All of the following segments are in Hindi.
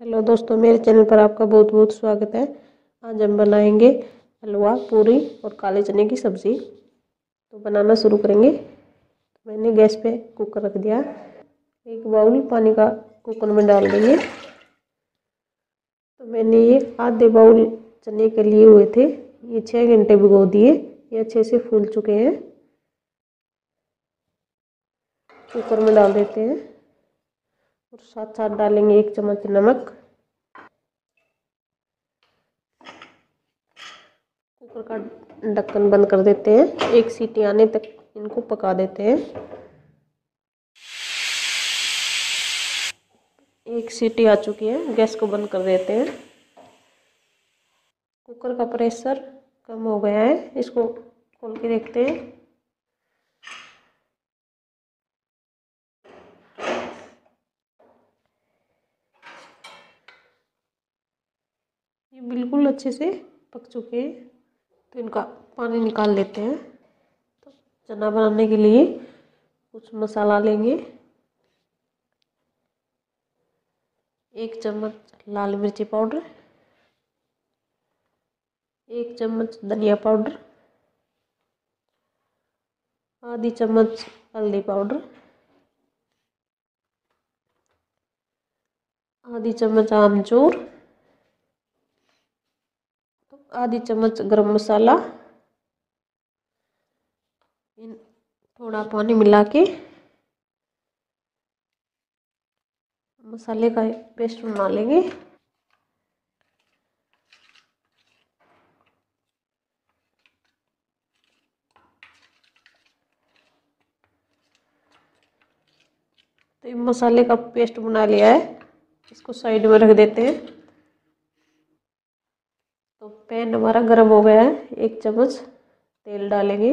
हेलो दोस्तों, मेरे चैनल पर आपका बहुत बहुत स्वागत है। आज हम बनाएँगे हलवा, पूरी और काले चने की सब्ज़ी। तो बनाना शुरू करेंगे। तो मैंने गैस पे कुकर रख दिया। एक बाउल पानी का कुकर में डाल देंगे। तो मैंने ये आधे बाउल चने के लिए हुए थे। ये छः घंटे भिगो दिए। ये अच्छे से फूल चुके हैं। कुकर में डाल देते हैं। और साथ साथ डालेंगे एक चम्मच नमक। कुकर का ढक्कन बंद कर देते हैं। एक सीटी आने तक इनको पका देते हैं। एक सीटी आ चुकी है, गैस को बंद कर देते हैं। कुकर का प्रेशर कम हो गया है, इसको खोल के देखते हैं। ये बिल्कुल अच्छे से पक चुके हैं। तो इनका पानी निकाल लेते हैं। तो चना बनाने के लिए कुछ मसाला लेंगे। एक चम्मच लाल मिर्ची पाउडर। एक चम्मच धनिया पाउडर। आधी चम्मच हल्दी पाउडर। आधी चम्मच आमचूर। आधी चम्मच गरम मसाला, इन थोड़ा पानी मिला के मसाले का पेस्ट बना लेंगे। तो ये मसाले का पेस्ट बना लिया है, इसको साइड में रख देते हैं। पैन हमारा गर्म हो गया है, एक चम्मच तेल डालेंगे।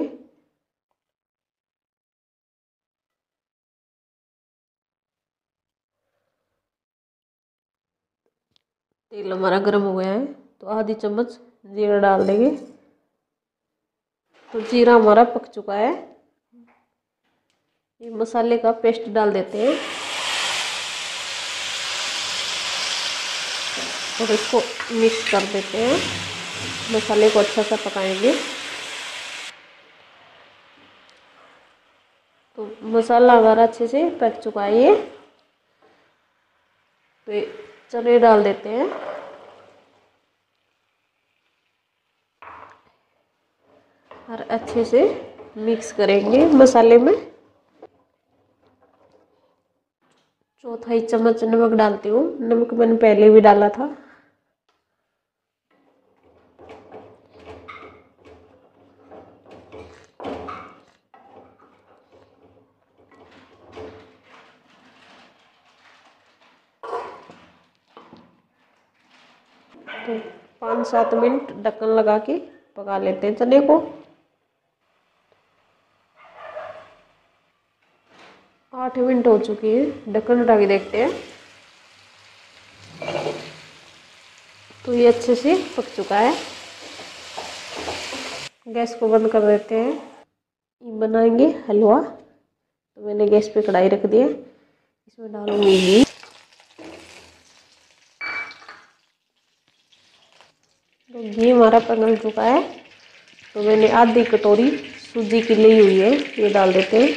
तेल हमारा गर्म हो गया है तो आधी चम्मच जीरा डाल देंगे। तो जीरा हमारा पक चुका है। ये मसाले का पेस्ट डाल देते हैं। और इसको मिक्स कर देते हैं। मसाले को अच्छा सा पकाएँगे। तो मसाला हमारा अच्छे से पक चुका है ये। तो चने डाल देते हैं। और अच्छे से मिक्स करेंगे मसाले में। चौथाई चम्मच नमक डालती हूँ। नमक मैंने पहले भी डाला था तो पाँच सात मिनट ढक्कन लगा के पका लेते हैं चने को। आठ मिनट हो चुकी है, ढक्कन हटा के देखते हैं। तो ये अच्छे से पक चुका है। गैस को बंद कर देते हैं। बनाएँगे हलवा। तो मैंने गैस पे कढ़ाई रख दी है। इसमें डालूँगी घी तो घी हमारा पगल चुका है। तो मैंने आधी कटोरी सूजी की ली हुई है, ये डाल देते हैं।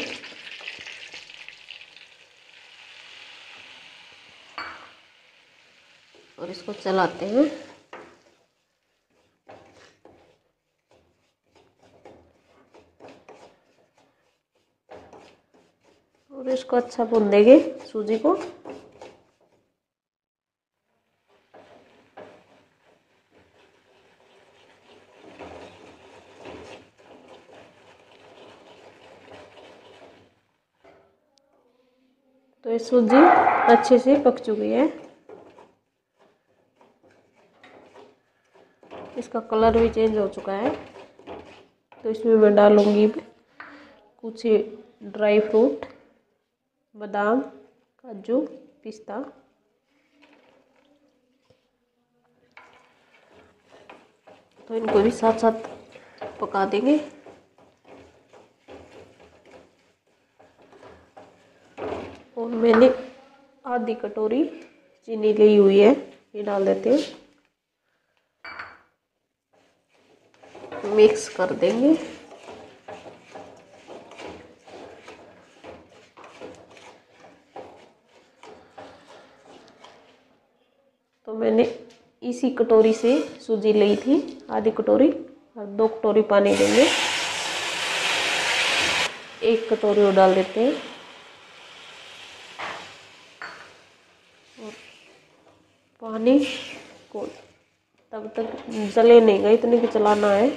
और इसको चलाते हैं। और इसको अच्छा भून देंगे सूजी को। तो ये सूजी अच्छे से पक चुकी है। इसका कलर भी चेंज हो चुका है। तो इसमें मैं डालूँगी कुछ ड्राई फ्रूट, बादाम, काजू, पिस्ता। तो इनको भी साथ साथ पका देंगे। और मैंने आधी कटोरी चीनी ली हुई है, ये डाल देते हैं। मिक्स कर देंगे। तो मैंने इसी कटोरी से सूजी ली थी, आधी कटोरी और दो कटोरी पानी देंगे। एक कटोरी वो डाल देते हैं। पानी को तब तक जले नहीं गए, इतने की चलाना है।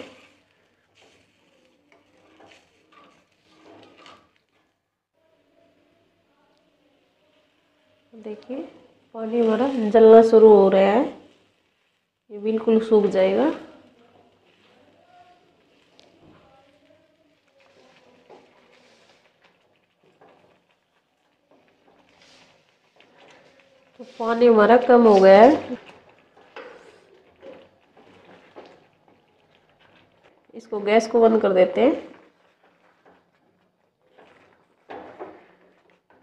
देखिए, पानी हमारा जलना शुरू हो रहा है। ये बिल्कुल सूख जाएगा तो पानी हमारा कम हो गया है। इसको गैस को बंद कर देते हैं।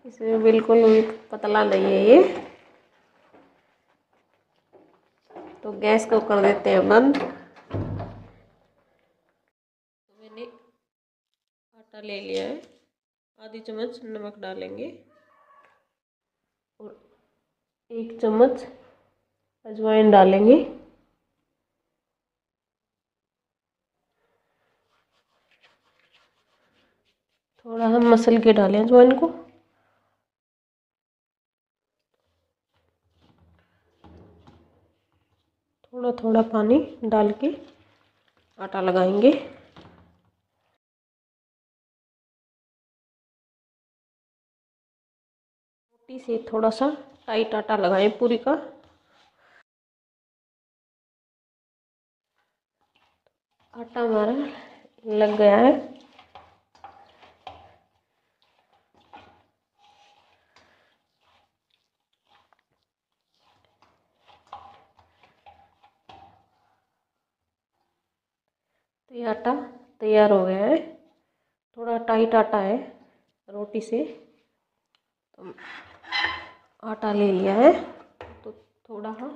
इसमें बिल्कुल भी पतला नहीं है ये। तो गैस को कर देते हैं बंद। मैंने आटा ले लिया है। आधी चम्मच नमक डालेंगे। एक चम्मच अजवाइन डालेंगे। थोड़ा हम मसल के डालें अजवाइन को। थोड़ा थोड़ा पानी डाल के आटा लगाएँगे। रोटी से थोड़ा सा टाइट आटा लगाएँ पूरी का। आटा हमारा लग गया है। तो ये आटा तैयार हो गया है। थोड़ा टाइट आटा है रोटी से। तो आटा ले लिया है। तो थोड़ा हाँ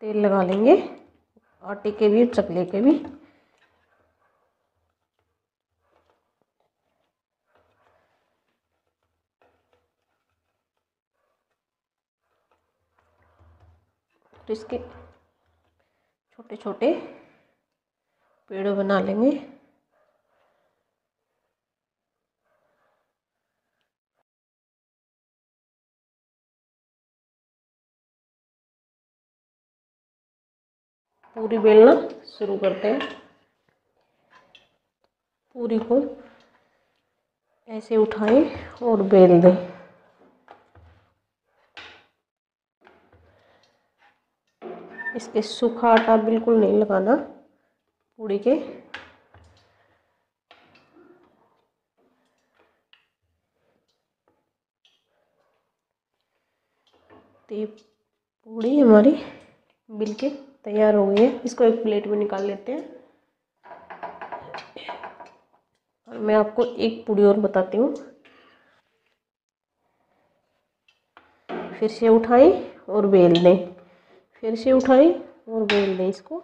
तेल लगा लेंगे। आटे के भी, चकले के भी। इसके छोटे छोटे पेड़ बना लेंगे। पूरी बेलना शुरू करते हैं। पूरी को ऐसे उठाएँ और बेल दें। इसके सूखा आटा बिल्कुल नहीं लगाना पूड़ी के। तो ये पूड़ी हमारी बिल के तैयार हो गई है इसको एक प्लेट में निकाल लेते हैं। और मैं आपको एक पूड़ी और बताती हूँ। फिर से उठाएँ और बेल दें। फिर से उठाएँ और बेल दें इसको।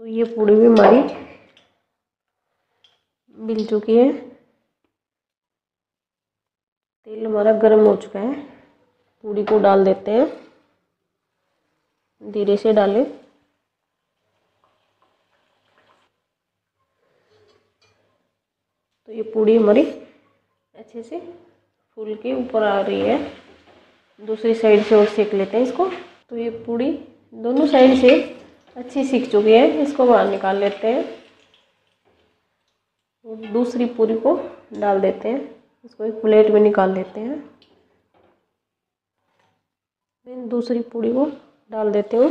तो ये पूड़ी भी हमारी मिल चुकी है। तेल हमारा गर्म हो चुका है। पूड़ी को डाल देते हैं। धीरे से डालें। तो ये पूड़ी हमारी अच्छे से फूल के ऊपर आ रही है। दूसरी साइड से और सेक लेते हैं इसको। तो ये पूड़ी दोनों साइड से अच्छी सीख चुकी है। इसको बाहर निकाल लेते हैं। और दूसरी पूरी को डाल देते हैं। इसको एक प्लेट में निकाल लेते हैं। मैं दूसरी पूड़ी को डाल देते हूँ।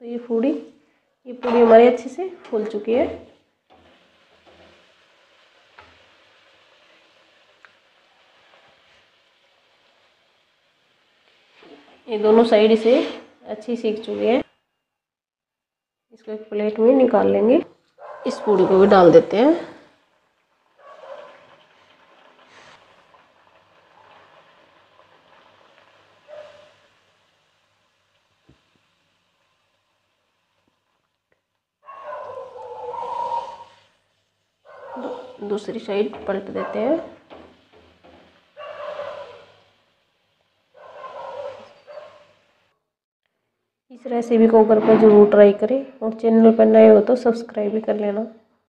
तो ये पूड़ी ये पूड़ी हमारी अच्छे से फूल चुकी है। ये दोनों साइड से अच्छी सीख चुकी है। इसको एक प्लेट में निकाल लेंगे। इस पूड़ी को भी डाल देते हैं। दूसरी साइड पलट देते हैं इस रेसिपी को ऊपर पर ज़रूर ट्राई करें और चैनल पर नए हो तो सब्सक्राइब भी कर लेना।